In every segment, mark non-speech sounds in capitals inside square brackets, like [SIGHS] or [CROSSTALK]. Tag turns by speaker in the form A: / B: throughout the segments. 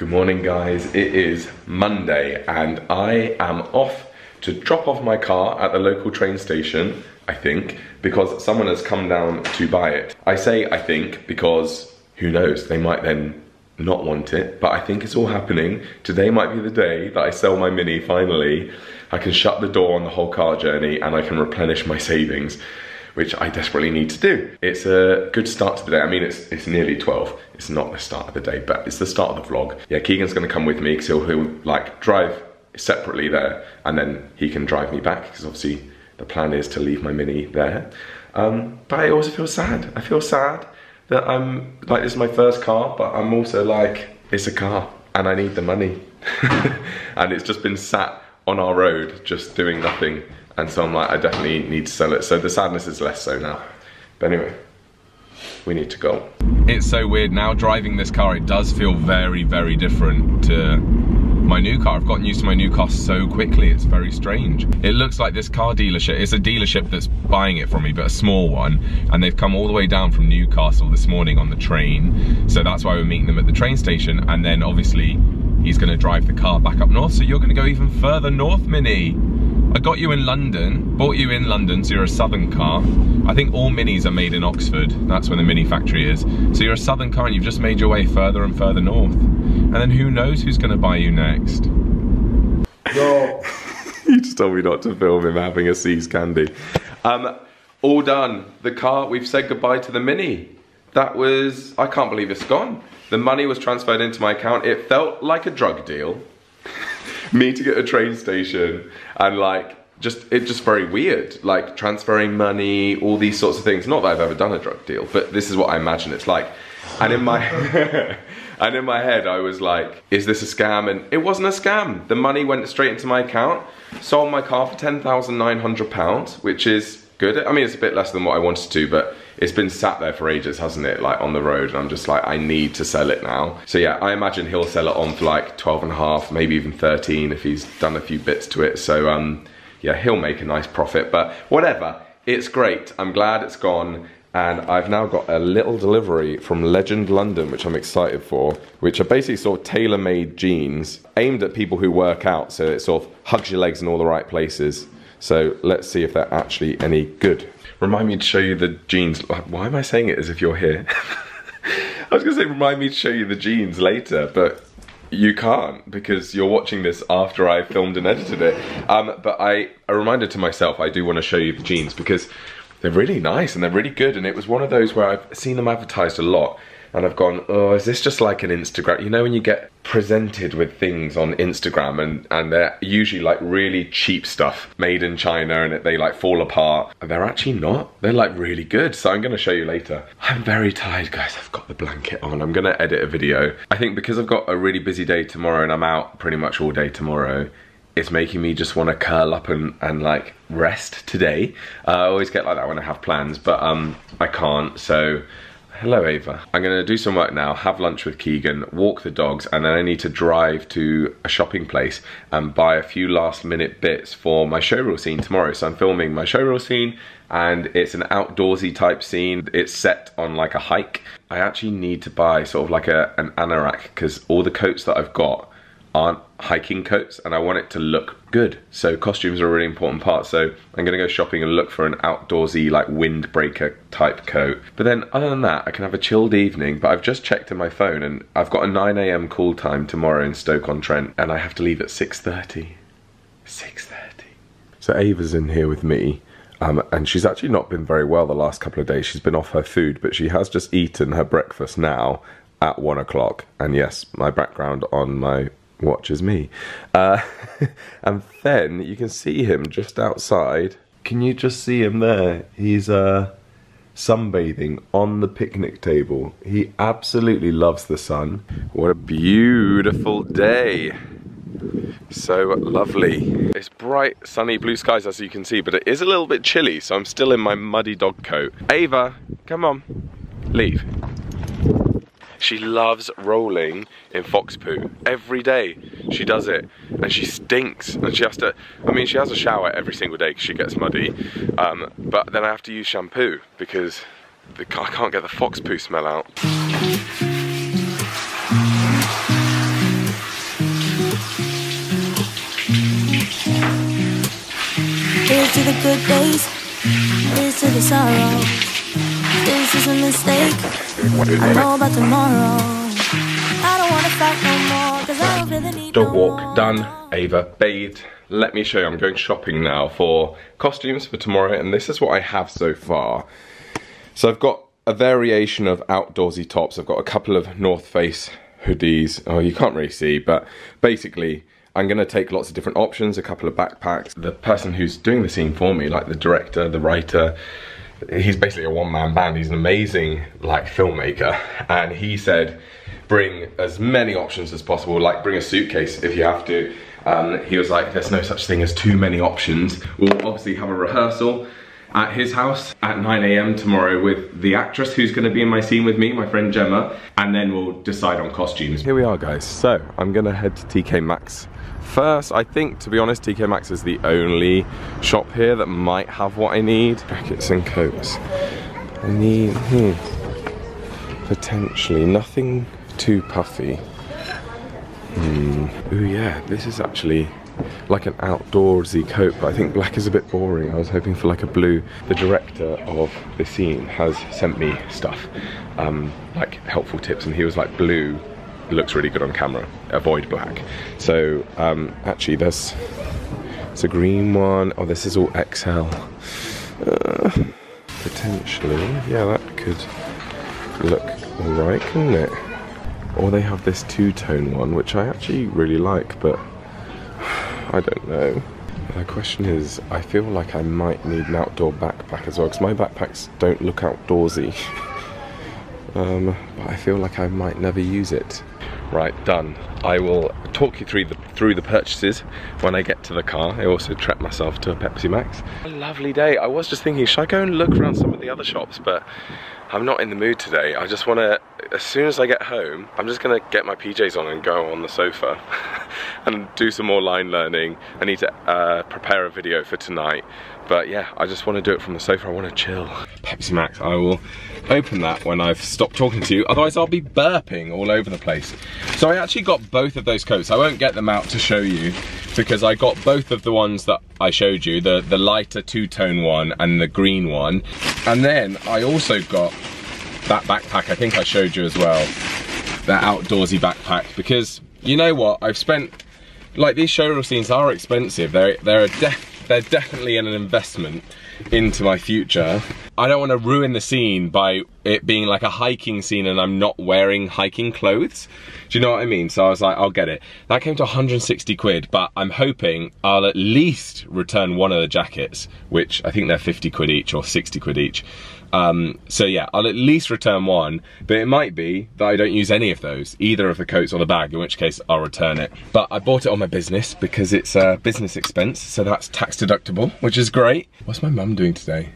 A: Good morning guys, it is Monday and I am off to drop off my car at the local train station, I think, because someone has come down to buy it. I say I think because who knows, they might then not want it, but I think it's all happening. Today might be the day that I sell my Mini finally. I can shut the door on the whole car journey and I can replenish my savings which I desperately need to do. It's a good start to the day. I mean, it's it's nearly 12. It's not the start of the day, but it's the start of the vlog. Yeah, Keegan's gonna come with me because he'll, he'll like drive separately there and then he can drive me back because obviously the plan is to leave my Mini there. Um, but I also feel sad. I feel sad that I'm, like this is my first car, but I'm also like, it's a car and I need the money. [LAUGHS] and it's just been sat on our road, just doing nothing and so I'm like, I definitely need to sell it. So the sadness is less so now. But anyway, we need to go. It's so weird now driving this car, it does feel very, very different to my new car. I've gotten used to my new car so quickly, it's very strange. It looks like this car dealership, it's a dealership that's buying it from me, but a small one. And they've come all the way down from Newcastle this morning on the train. So that's why we're meeting them at the train station. And then obviously he's gonna drive the car back up north. So you're gonna go even further north, Mini. I got you in London, bought you in London, so you're a southern car. I think all Minis are made in Oxford. That's where the Mini factory is. So you're a southern car and you've just made your way further and further north. And then who knows who's gonna buy you next?
B: No. [LAUGHS]
A: you just told me not to film him having a See's candy. Um, all done. The car, we've said goodbye to the Mini. That was, I can't believe it's gone. The money was transferred into my account. It felt like a drug deal meeting at a train station and like just it just very weird like transferring money all these sorts of things. Not that i've ever done a drug deal but this is what i imagine it's like. And in my [LAUGHS] and in my head i was like is this a scam? And it wasn't a scam. The money went straight into my account sold my car for 10,900 pounds which is good. I mean it's a bit less than what i wanted to but it's been sat there for ages, hasn't it? Like on the road and I'm just like, I need to sell it now. So yeah, I imagine he'll sell it on for like 12 and a half, maybe even 13 if he's done a few bits to it. So um, yeah, he'll make a nice profit, but whatever, it's great. I'm glad it's gone. And I've now got a little delivery from Legend London, which I'm excited for, which are basically sort of tailor-made jeans aimed at people who work out. So it sort of hugs your legs in all the right places. So let's see if they're actually any good. Remind me to show you the jeans. Why am I saying it as if you're here? [LAUGHS] I was gonna say remind me to show you the jeans later, but you can't because you're watching this after I filmed and edited it. Um, but I, a reminder to myself, I do want to show you the jeans because they're really nice and they're really good. And it was one of those where I've seen them advertised a lot and I've gone, oh, is this just like an Instagram? You know when you get presented with things on Instagram and, and they're usually like really cheap stuff made in China and they like fall apart. They're actually not. They're like really good. So I'm gonna show you later. I'm very tired guys. I've got the blanket on. I'm gonna edit a video. I think because I've got a really busy day tomorrow and I'm out pretty much all day tomorrow, it's making me just want to curl up and, and like rest today. Uh, I always get like that when I have plans, but um, I can't. So Hello Ava. I'm gonna do some work now, have lunch with Keegan, walk the dogs, and then I need to drive to a shopping place and buy a few last minute bits for my showreel scene tomorrow. So I'm filming my showreel scene and it's an outdoorsy type scene. It's set on like a hike. I actually need to buy sort of like a, an anorak because all the coats that I've got aren't hiking coats and I want it to look good. So costumes are a really important part. So I'm gonna go shopping and look for an outdoorsy like windbreaker type coat. But then other than that, I can have a chilled evening. But I've just checked in my phone and I've got a 9 a.m. call time tomorrow in Stoke-on-Trent and I have to leave at 6.30. 6.30. So Ava's in here with me. Um, and she's actually not been very well the last couple of days. She's been off her food, but she has just eaten her breakfast now at one o'clock. And yes, my background on my watches me. Uh, [LAUGHS] and then you can see him just outside. Can you just see him there? He's uh, sunbathing on the picnic table. He absolutely loves the sun. What a beautiful day. So lovely. It's bright, sunny, blue skies as you can see, but it is a little bit chilly, so I'm still in my muddy dog coat. Ava, come on, leave. She loves rolling in fox poo. Every day she does it and she stinks and she has to, I mean she has a shower every single day because she gets muddy um, but then I have to use shampoo because the, I can't get the fox poo smell out.
C: Here's to the good days, here's to the sorrow. This is a mistake. I know about tomorrow. I don't wanna fight no more, cause I don't really need
A: Dog walk done, Ava bathed. Let me show you, I'm going shopping now for costumes for tomorrow and this is what I have so far. So I've got a variation of outdoorsy tops. I've got a couple of North Face hoodies. Oh, you can't really see, but basically I'm gonna take lots of different options, a couple of backpacks. The person who's doing the scene for me, like the director, the writer, he's basically a one-man band. He's an amazing like filmmaker. And he said, bring as many options as possible, like bring a suitcase if you have to. Um, he was like, there's no such thing as too many options. We'll obviously have a rehearsal at his house at 9am tomorrow with the actress who's going to be in my scene with me, my friend Gemma, and then we'll decide on costumes. Here we are guys, so I'm going to head to TK Maxx first. I think, to be honest, TK Maxx is the only shop here that might have what I need. Jackets and coats. I need, hmm, potentially nothing too puffy. Hmm. Ooh yeah, this is actually like an outdoorsy coat, but I think black is a bit boring. I was hoping for like a blue. The director of the scene has sent me stuff, um, like helpful tips, and he was like, blue looks really good on camera. Avoid black. So um, actually, there's it's a green one. Oh, this is all XL. Uh, potentially, yeah, that could look alright, couldn't it? Or they have this two-tone one, which I actually really like, but [SIGHS] I don't know. The question is, I feel like I might need an outdoor backpack as well, because my backpacks don't look outdoorsy. [LAUGHS] um, but I feel like I might never use it. Right, done. I will talk you through the through the purchases when I get to the car. I also treat myself to a Pepsi Max. A lovely day. I was just thinking, should I go and look around some of the other shops? But I'm not in the mood today. I just want to, as soon as I get home, I'm just going to get my PJs on and go on the sofa [LAUGHS] and do some more line learning. I need to uh, prepare a video for tonight. But yeah, I just want to do it from the sofa. I want to chill. Pepsi Max, I will open that when I've stopped talking to you. Otherwise, I'll be burping all over the place. So I actually got both of those coats. I won't get them out to show you because I got both of the ones that I showed you, the, the lighter two-tone one and the green one. And then I also got that backpack I think I showed you as well. That outdoorsy backpack because you know what, I've spent, like these showreel scenes are expensive. They're, they're, a def they're definitely an investment into my future. I don't want to ruin the scene by it being like a hiking scene and I'm not wearing hiking clothes. Do you know what I mean? So I was like, I'll get it. That came to 160 quid, but I'm hoping I'll at least return one of the jackets, which I think they're 50 quid each or 60 quid each. Um, so yeah, I'll at least return one, but it might be that I don't use any of those, either of the coats or the bag, in which case I'll return it. But I bought it on my business because it's a business expense, so that's tax deductible, which is great. What's my mum doing today?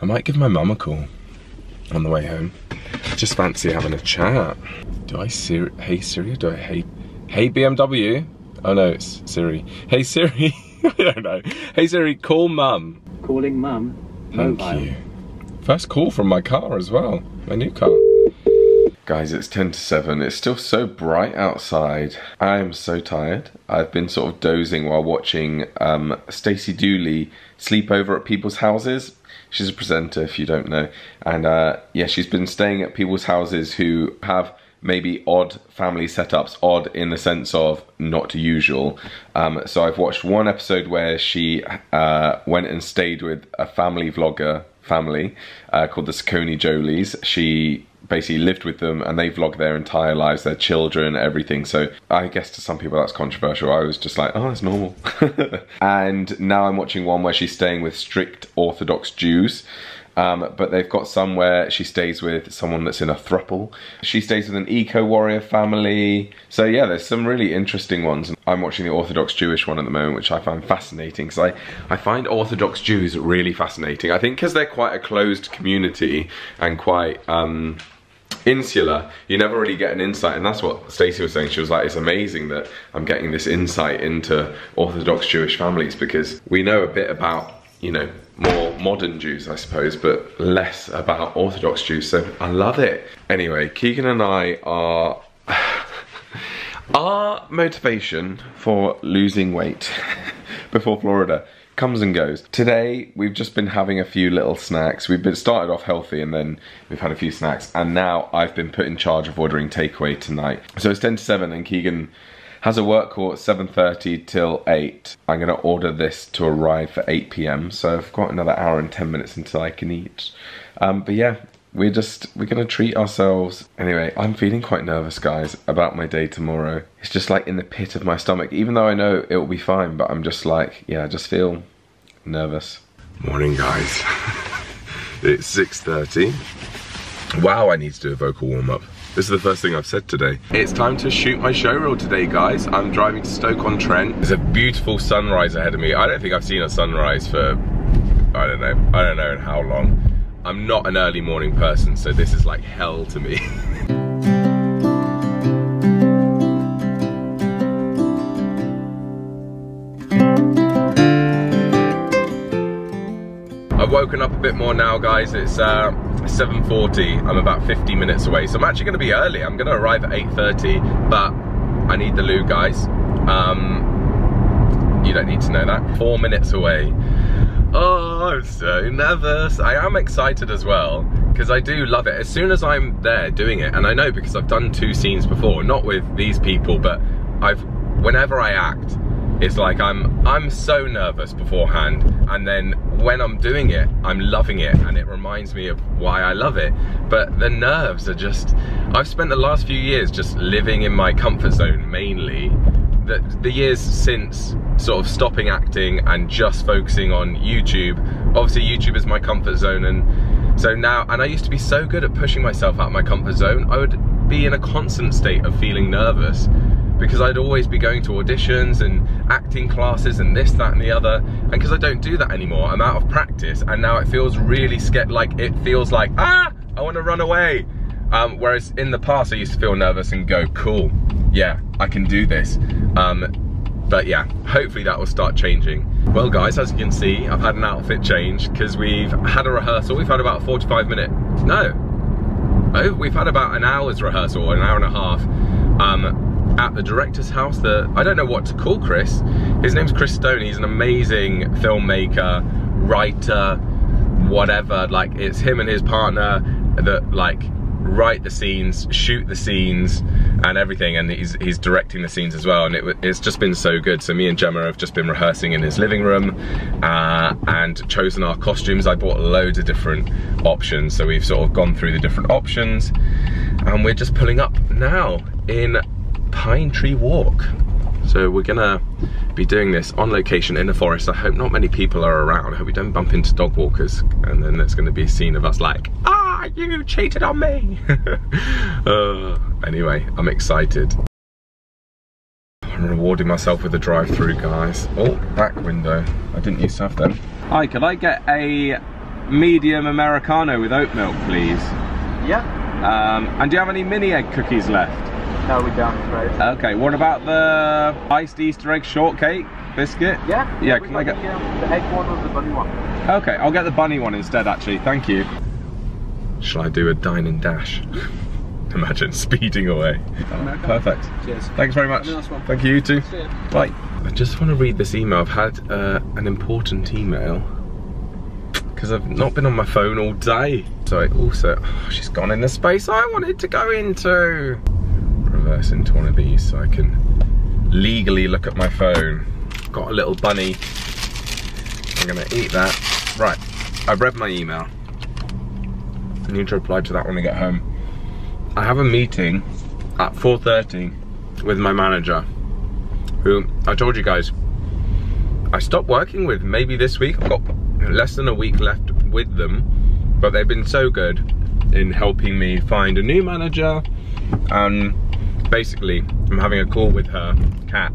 A: I might give my mum a call on the way home. Just fancy having a chat. Do I Siri, hey Siri, do I hey, hey BMW? Oh no, it's Siri. Hey Siri, [LAUGHS] I don't know. Hey Siri, call mum.
D: Calling mum.
A: Thank
D: Mobile.
A: you. First call from my car as well, my new car. Guys, it's 10 to 7. It's still so bright outside. I am so tired. I've been sort of dozing while watching um, Stacey Dooley sleep over at people's houses. She's a presenter, if you don't know. And uh, yeah, she's been staying at people's houses who have maybe odd family setups, odd in the sense of not usual. Um, so I've watched one episode where she uh, went and stayed with a family vlogger family uh, called the Saccone Jolies. She basically lived with them and they vlog their entire lives, their children, everything. So I guess to some people that's controversial. I was just like, oh, that's normal. [LAUGHS] and now I'm watching one where she's staying with strict Orthodox Jews. Um, but they've got some where she stays with someone that's in a thruple. She stays with an eco-warrior family. So yeah, there's some really interesting ones. I'm watching the Orthodox Jewish one at the moment, which I find fascinating because I, I find Orthodox Jews really fascinating. I think because they're quite a closed community and quite... Um, insular you never really get an insight and that's what Stacey was saying she was like it's amazing that I'm getting this insight into Orthodox Jewish families because we know a bit about you know more modern Jews I suppose but less about Orthodox Jews so I love it anyway Keegan and I are [SIGHS] our motivation for losing weight [LAUGHS] before Florida comes and goes. Today, we've just been having a few little snacks. We've been started off healthy and then we've had a few snacks. And now I've been put in charge of ordering takeaway tonight. So it's 10 to 7 and Keegan has a work call at 7.30 till 8. I'm gonna order this to arrive for 8 p.m. So I've got another hour and 10 minutes until I can eat. Um, but yeah, we're just, we're gonna treat ourselves. Anyway, I'm feeling quite nervous, guys, about my day tomorrow. It's just like in the pit of my stomach, even though I know it will be fine, but I'm just like, yeah, I just feel nervous. Morning, guys. [LAUGHS] it's 6.30. Wow, I need to do a vocal warm-up. This is the first thing I've said today. It's time to shoot my show reel today, guys. I'm driving to Stoke-on-Trent. There's a beautiful sunrise ahead of me. I don't think I've seen a sunrise for, I don't know, I don't know in how long. I'm not an early morning person, so this is like hell to me. [LAUGHS] woken up a bit more now, guys. It's uh, 7.40. I'm about 50 minutes away. So I'm actually gonna be early. I'm gonna arrive at 8.30, but I need the loo, guys. Um, you don't need to know that. Four minutes away. Oh, I'm so nervous. I am excited as well because I do love it. As soon as I'm there doing it, and I know because I've done two scenes before, not with these people, but I've, whenever I act, it's like I'm I'm so nervous beforehand and then when I'm doing it I'm loving it and it reminds me of why I love it. But the nerves are just I've spent the last few years just living in my comfort zone mainly. The, the years since sort of stopping acting and just focusing on YouTube obviously YouTube is my comfort zone and so now and I used to be so good at pushing myself out of my comfort zone I would be in a constant state of feeling nervous because I'd always be going to auditions and acting classes and this, that and the other. And because I don't do that anymore, I'm out of practice and now it feels really scared, like it feels like, ah, I want to run away. Um, whereas in the past I used to feel nervous and go, cool, yeah, I can do this. Um, but yeah, hopefully that will start changing. Well guys, as you can see, I've had an outfit change because we've had a rehearsal. We've had about 45 minute, no, oh, we've had about an hour's rehearsal, an hour and a half. Um, at the director's house that I don't know what to call Chris. His name's Chris Stone. He's an amazing filmmaker, writer, whatever. Like it's him and his partner that like write the scenes, shoot the scenes, and everything. And he's he's directing the scenes as well. And it, it's just been so good. So me and Gemma have just been rehearsing in his living room uh, and chosen our costumes. I bought loads of different options. So we've sort of gone through the different options, and we're just pulling up now in Pine Tree Walk. So we're gonna be doing this on location in the forest. I hope not many people are around. I hope we don't bump into dog walkers. And then there's gonna be a scene of us like, ah, you cheated on me. [LAUGHS] uh, anyway, I'm excited. I'm rewarding myself with a drive-through, guys. Oh, back window. I didn't used to have them. Hi, could I get a medium Americano with oat milk, please?
B: Yeah.
A: Um, and do you have any mini egg cookies left?
B: No, we don't, right?
A: Okay, what about the iced Easter egg shortcake biscuit?
B: Yeah.
A: Yeah,
B: we
A: can I get...
B: the, um, the egg one or the bunny one?
A: Okay, I'll get the bunny one instead, actually. Thank you. Shall I do a dine and dash? [LAUGHS] Imagine speeding away. Perfect.
B: Cheers.
A: Thanks very much.
B: Nice one.
A: Thank you, you too. Bye. I just want to read this email. I've had uh, an important email because I've not been on my phone all day. So I also, oh, she's gone in the space I wanted to go into. Reverse into one of these so I can legally look at my phone. Got a little bunny. I'm gonna eat that. Right, I've read my email. I need to reply to that when I get home. I have a meeting at 4.30 with my manager, who I told you guys, I stopped working with maybe this week. I've got less than a week left with them, but they've been so good in helping me find a new manager. And basically, I'm having a call with her, cat.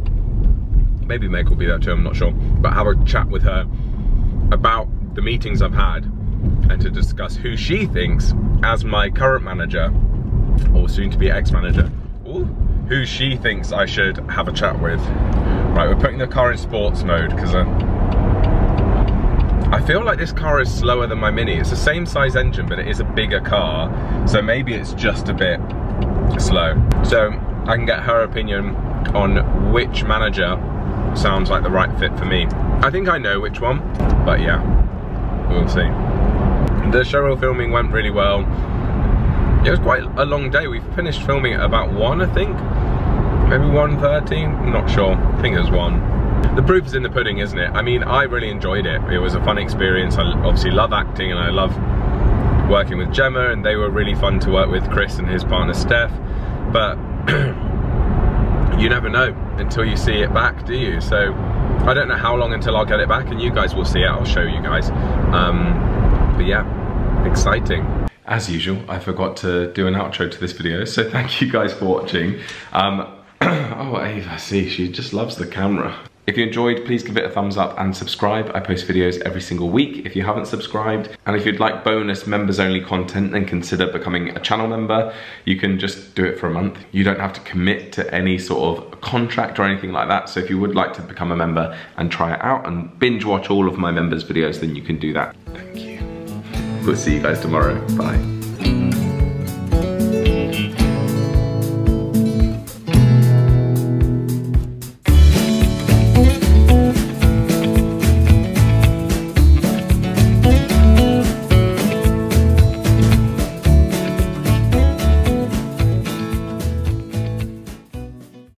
A: Maybe Meg will be there too, I'm not sure. But have a chat with her about the meetings I've had and to discuss who she thinks as my current manager or soon to be ex-manager who she thinks I should have a chat with right we're putting the car in sports mode because uh, I feel like this car is slower than my Mini it's the same size engine but it is a bigger car so maybe it's just a bit slow so I can get her opinion on which manager sounds like the right fit for me. I think I know which one, but yeah, we'll see. The showreel filming went really well. It was quite a long day. We finished filming at about 1, I think. Maybe 1.30, I'm not sure. I think it was 1. The proof is in the pudding, isn't it? I mean, I really enjoyed it. It was a fun experience. I obviously love acting and I love working with Gemma and they were really fun to work with, Chris and his partner Steph. But [CLEARS THROAT] you never know until you see it back, do you? So I don't know how long until I'll get it back and you guys will see it, I'll show you guys. Um, but yeah, exciting. As usual, I forgot to do an outro to this video, so thank you guys for watching. Um, [CLEARS THROAT] oh, Ava, see, she just loves the camera. If you enjoyed, please give it a thumbs up and subscribe. I post videos every single week if you haven't subscribed. And if you'd like bonus members only content, then consider becoming a channel member. You can just do it for a month. You don't have to commit to any sort of contract or anything like that. So if you would like to become a member and try it out and binge watch all of my members videos, then you can do that. Thank you. We'll see you guys tomorrow. Bye.